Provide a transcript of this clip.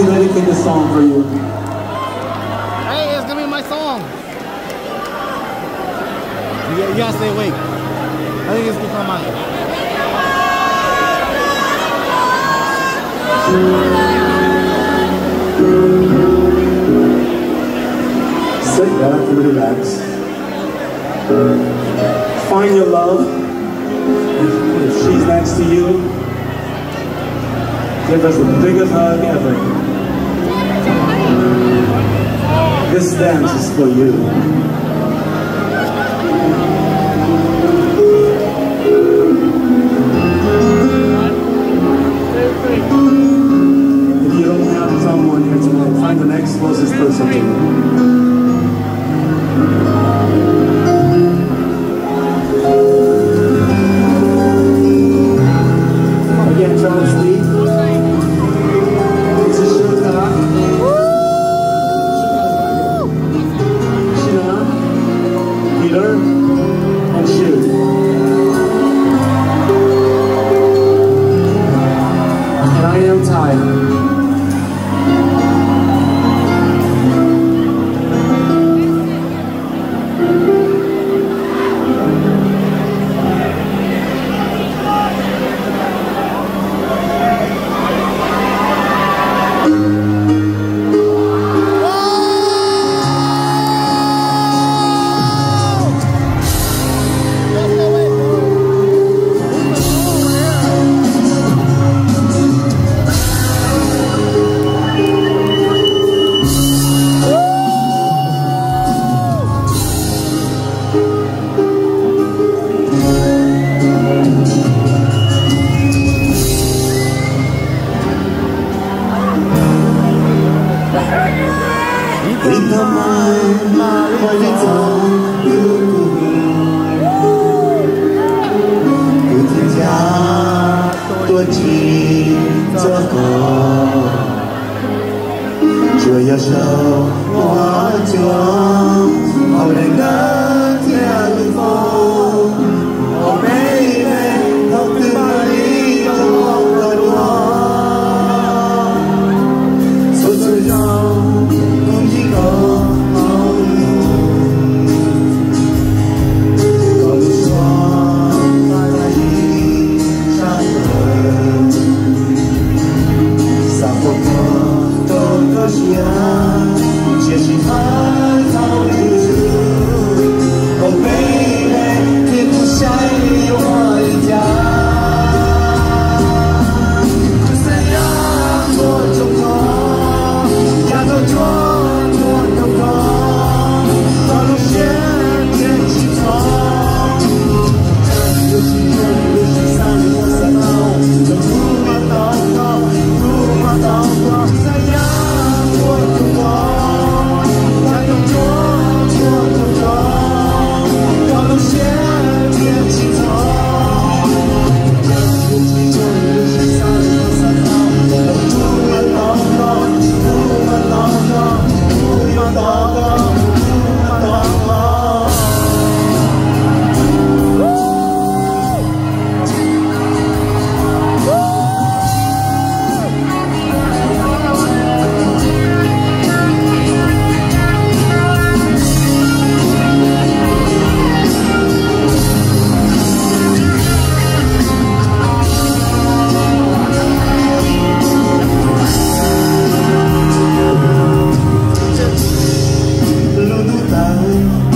to dedicate this song for you. Hey, it's gonna be my song. You gotta, you gotta stay awake. I think it's become mine. Sit back and relax. Find your love. If she's next to you, give us the biggest hug ever. This dance is for you. If you don't have someone here tonight, find the next closest person to you. 灵感古力古力古力花恰灵感菇灵感古力古力古力家，一切是爱。love